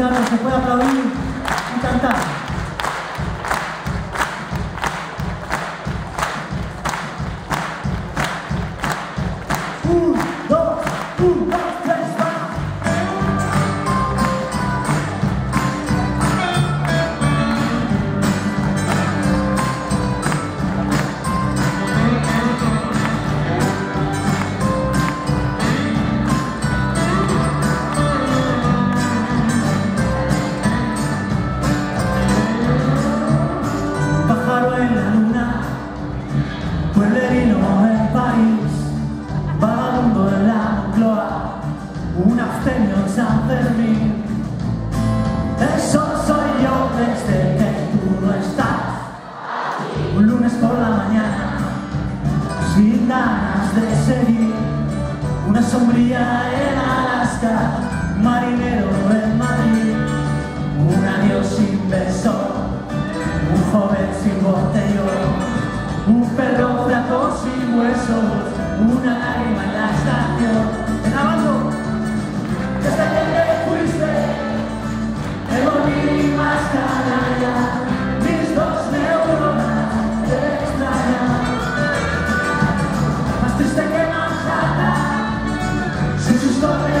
teatro se puede aplaudir y cantar. Un, sin ganas de seguir, una sombrilla en Alaska, marinero en Madrid, un adiós inversor. Un joven sin botellón, un perro flaco sin huesos, una Stop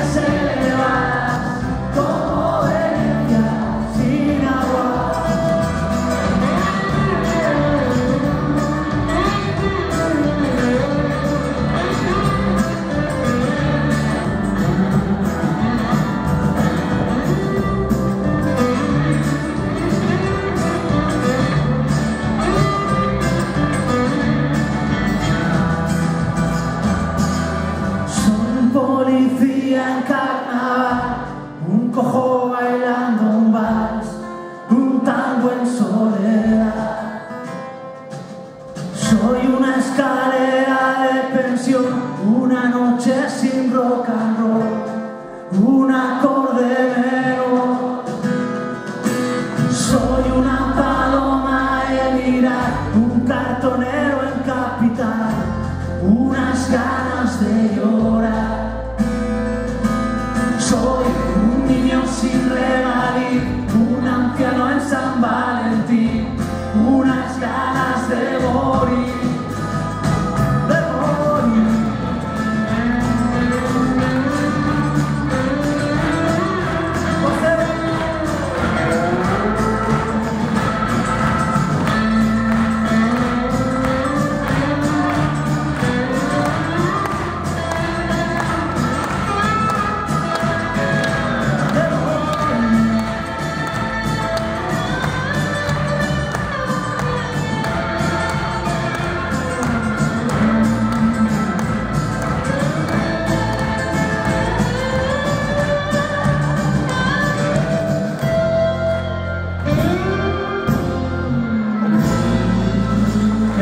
cojo bailando un vals, un tango en soledad. Soy una escalera de pensión, una noche sin rock un acorde menor. Soy una paloma en mirar, un cartonero en capital, unas ganas de llorar.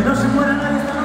No se muera nadie